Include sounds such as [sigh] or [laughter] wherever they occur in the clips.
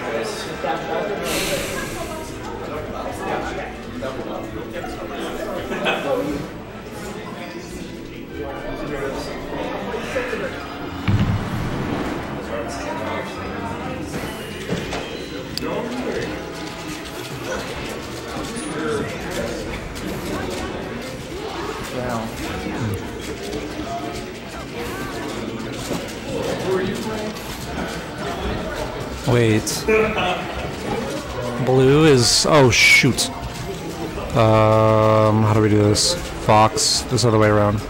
願いす。Wait. Blue is. Oh, shoot. Um, how do we do this? Fox, this other way around.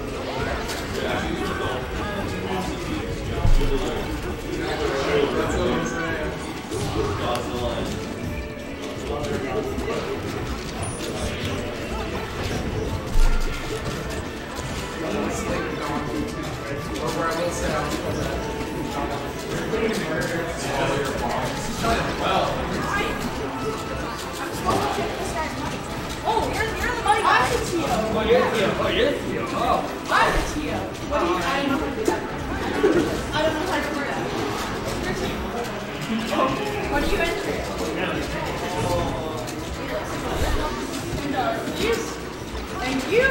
Oh, you're. Oh, you're. Oh. I'm the What do you, I don't know how to do that. I don't know how to do that. What do you enter? And, uh, please. Thank you.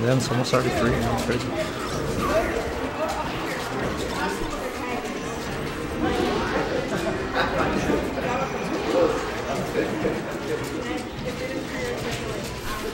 Then it's almost already three. That's crazy.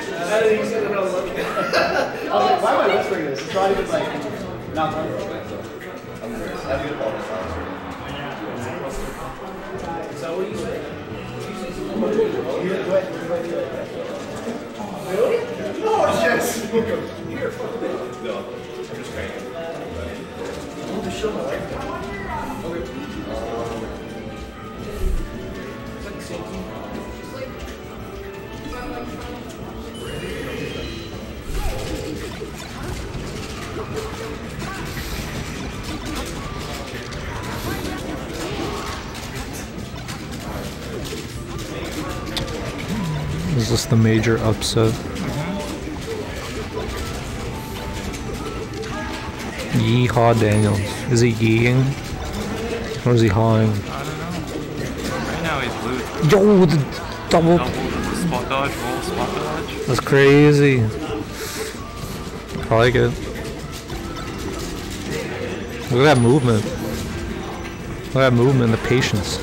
I didn't even know what I was. I was like, why am I whispering this? It's not even like, not funny. How do you call this So what do you say? Really? No, it's just. Here, fuck it. No, I'm just cranking. I want to show my life. Okay. Is this the major upset? Yeehaw Daniels. Is he yeeing? Or is he hawing? I don't know. Right now he's blue. Yo, the double. Double spot dodge, roll spot dodge. That's crazy. I like it. Look at that movement. Look at that movement, the patience.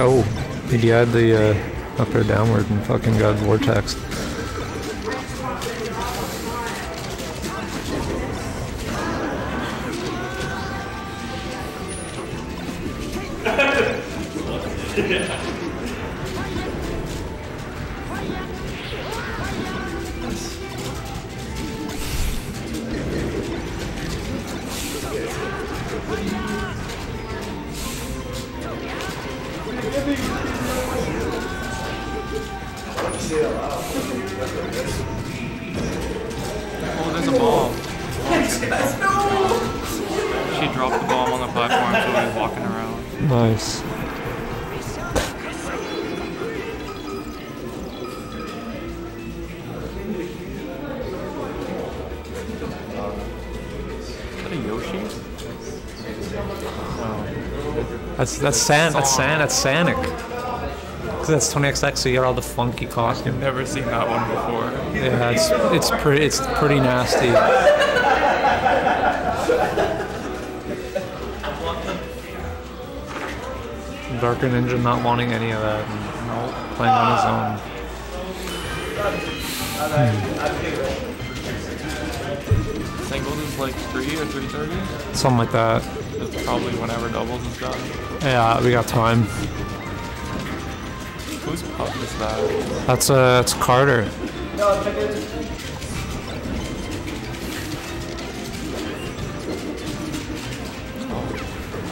Oh, he had the uh, up or downward and fucking got vortexed. Oh, there's a bomb. She dropped the bomb on the platform, so he's walking around. Nice. That a Yoshi? That's that's San that's San that's Sanic. Cause that's Tony XX, so you got all the funky costume. Never seen that one before. Yeah, it's it's pretty it's pretty nasty. Darker Ninja not wanting any of that and playing on his own. Singles is like 3 or 3.30? Something like that. It's probably whenever doubles is done. Yeah, we got time. Whose puck is that? That's uh, it's Carter. I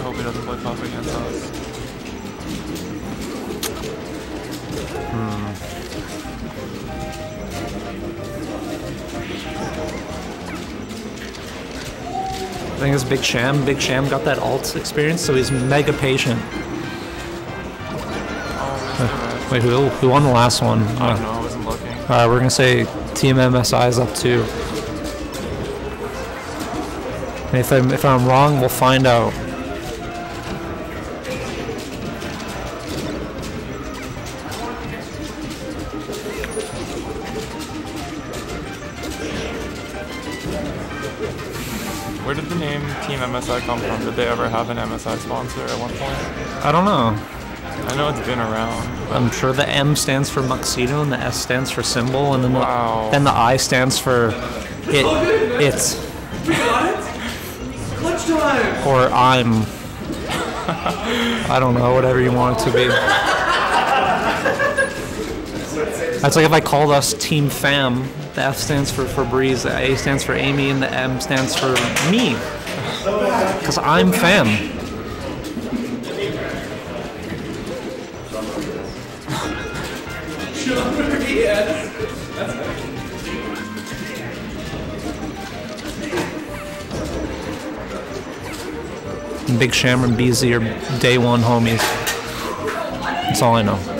hope he doesn't play puck against us. I think it's Big Sham. Big Sham got that alt experience, so he's mega patient. Oh. Wait, who who won the last one? I don't Uh, know, I wasn't looking. All right, we're gonna say Team MSI is up two. And if I'm if I'm wrong, we'll find out. Where did the name Team MSI come from? Did they ever have an MSI sponsor at one point? I don't know. I know it's been around. I'm sure the M stands for Muxedo and the S stands for symbol, and then the, Wow. then the I stands for it. It's Clutch time! or I'm. I don't know, whatever you want it to be. [laughs] That's like if I called us Team Fam. The F stands for Febreze, the A stands for Amy, and the M stands for me. Because I'm fam. Big Sham and Beezy are day one homies. That's all I know.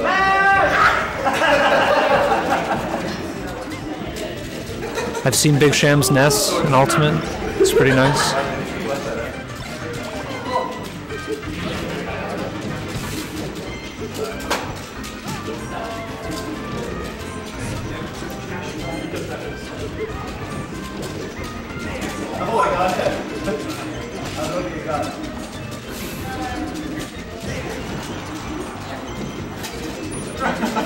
I've seen Big Sham's Ness in Ultimate. It's pretty nice. [laughs]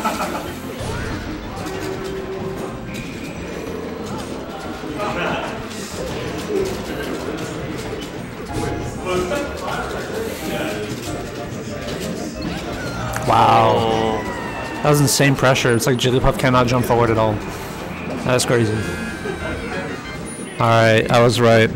Wow. That was insane pressure. It's like Jigglypuff cannot jump forward at all. That's crazy. Alright, I was right.